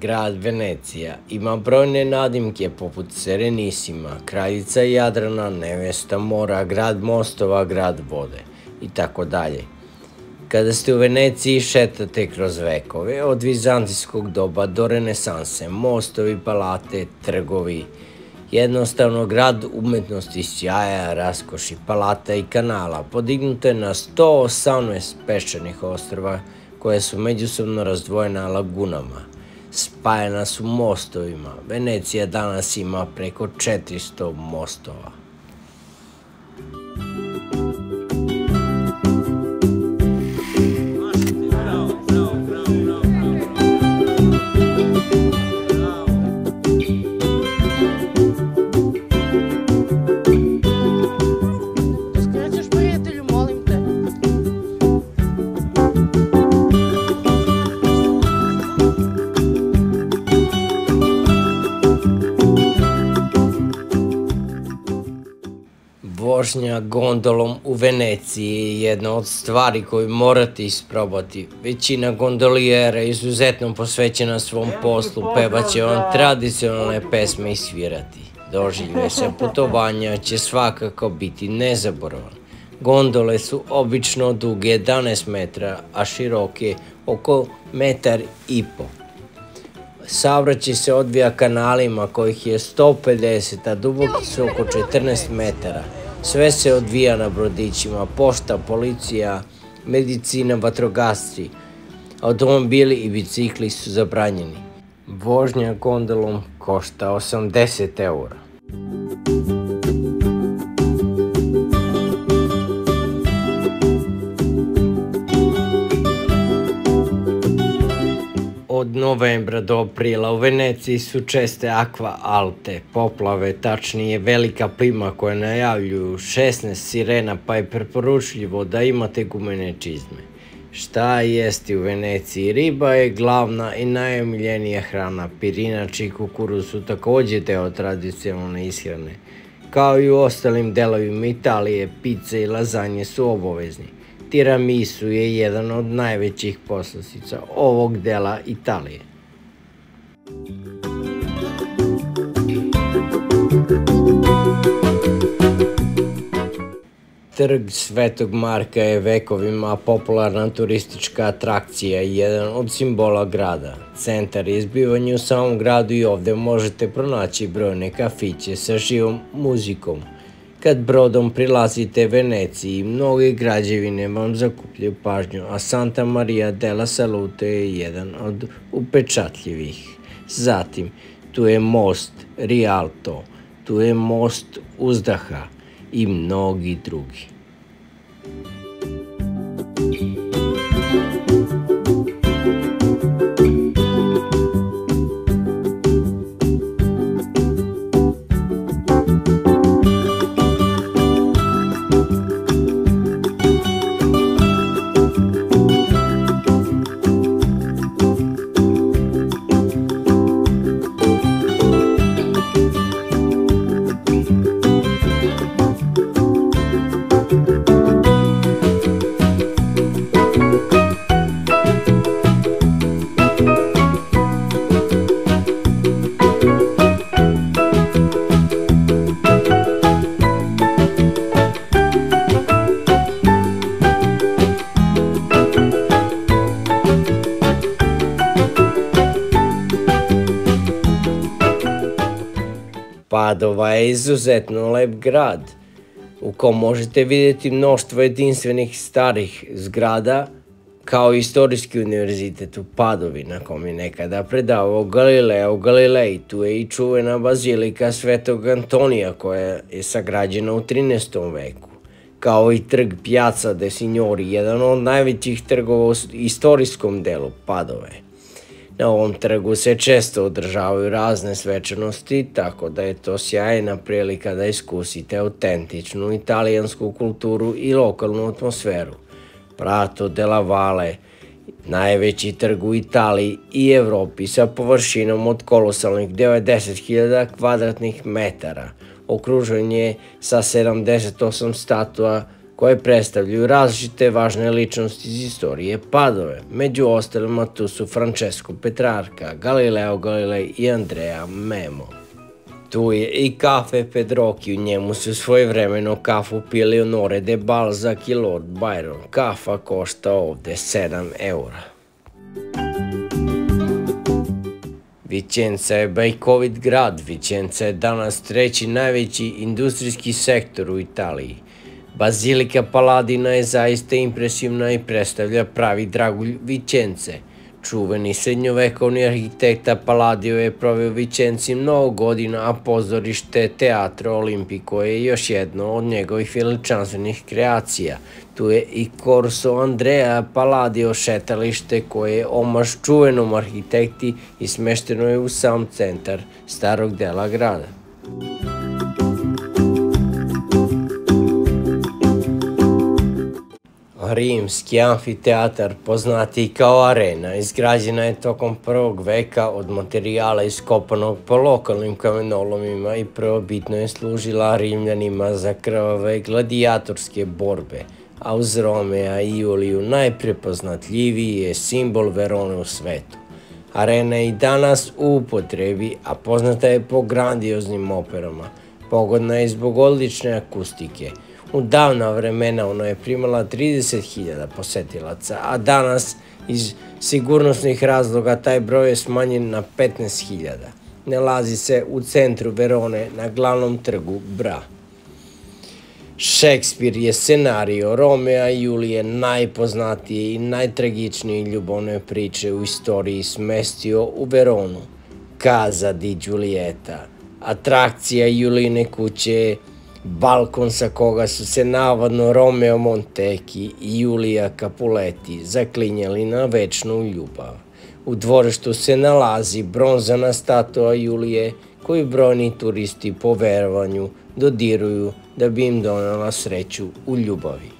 grad Venecija ima brojne nadimke poput Serenissima, Kraljica Jadrana, Nevesta mora, grad mostova, grad vode i tako dalje. Kada ste u Veneciji šetate kroz vekove, od vizantijskog doba do renesanse, mostovi, palate, trgovi, jednostavno grad umetnosti sjaja, raskoši, palata i kanala, podignute na 118 peščanih ostrva koje su međusobno razdvojena lagunama, spajena su mostovima. Venecija danas ima preko 400 mostova. Vožnja gondolom u Veneciji je jedna od stvari koju morate isprobati. Većina gondolijera je izuzetno posvećena svom poslu, pevaće vam tradicionalne pesme i svirati. Doživlje sa putovanja će svakako biti nezaboravan. Gondole su obično duge 11 metra, a široke oko metar i po. Saobraćaj se odvija kanalima kojih je 150, a duboki su oko 14 metara. Sve se odvija na brodićima, pošta, policija, medicina, vatrogasci. Automobili i bicikli su zabranjeni. Vožnja gondolom košta 80 eura. Od novembra do aprila u Veneciji su česte akva alte, poplave, tačnije velika plima koja najavljuju 16 sirena pa je preporučljivo da imate gumene čizme. Šta jesti u Veneciji? Riba je glavna i najomiljenija hrana. Pirinač i kukuruz su takođe deo tradicionalne ishrane. Kao i u ostalim delovima Italije, pice i lazanje su obavezni. Tiramisu je jedan od najvećih poslastica ovog dela Italije. Trg Svetog Marka je vekovima popularna turistička atrakcija i jedan od simbola grada. Centar je izbivanje u samom gradu i ovde možete pronaći brojne kafiće sa živom muzikom – Kad brodom prilazite Veneciji, mnoge građevine vam zakupljaju pažnju, a Santa Maria della Salute je jedan od upečatljivih. Zatim, tu je most Rialto, tu je most Uzdaha i mnogi drugi. Padova je izuzetno lep grad u kom možete vidjeti mnoštvo jedinstvenih starih zgrada kao istorijski univerzitet u Padovi na kom je nekada predavao Galileo Galilei. Tu je i čuvena bazilika Svetog Antonija koja je sagrađena u 13. veku kao i trg Piazza de Signori, jedan od najvećih trgova u istorijskom delu Padove. Na ovom trgu se često održavaju razne svečanosti, tako da je to sjajna prilika da iskusite autentičnu italijansku kulturu i lokalnu atmosferu. Prato della Valle, najveći trg u Italiji i Evropi sa površinom od kolosalnih 90.000 kvadratnih metara, okružen je sa 78 statua koje predstavljaju različite važne ličnosti iz istorije Padove. Među ostalima tu su Francesco Petrarca, Galileo Galilei i Andrea Memo. Tu je i kafe Pedroki, u njemu su svoje vremeno kafu pili Honore de Balzac i Lord Byron. Kafa košta ovde 7 eura. Vicenza je bajkovit grad. Vicenza je danas treći najveći industrijski sektor u Italiji. Bazilika Paladina je zaista impresivna i predstavlja pravi dragulj Vicence. Čuveni srednjovekovni arhitekta Palladio je proveo Vicenci mnogo godina, a pozorište Teatro Olimpico je još jedno od njegovih veličanstvenih kreacija. Tu je i Corso Andrea Palladio šetalište koje je omaš čuvenom arhitekti i smešteno je u sam centar starog dela grada. Rimski amfiteatar, poznati kao arena, izgrađena je tokom prvog veka od materijala iskopanog po lokalnim kamenolomima i prvobitno je služila Rimljanima za krvave gladijatorske borbe, a uz Romea i Juliju najprepoznatljiviji je simbol Verone u svetu. Arena je i danas u upotrebi, a poznata je po grandioznim operama. Pogodna je zbog odlične akustike – U davna vremena ona je primala 30.000 posetilaca, a danas iz sigurnosnih razloga taj broj je smanjen na 15.000. Nalazi se u centru Verone na glavnom trgu Bra. Šekspir je scenario Romea i Julije najpoznatije i najtragičnije ljubavne priče u istoriji smestio u Veronu. Kaza di Giulietta, atrakcija Juline kuće je balkon sa koga su se navodno Romeo Monteki i Julija Capuleti zaklinjali na večnu ljubav. U dvorištu se nalazi bronzana statua Julije koju brojni turisti po verovanju dodiruju da bi im donala sreću u ljubavi.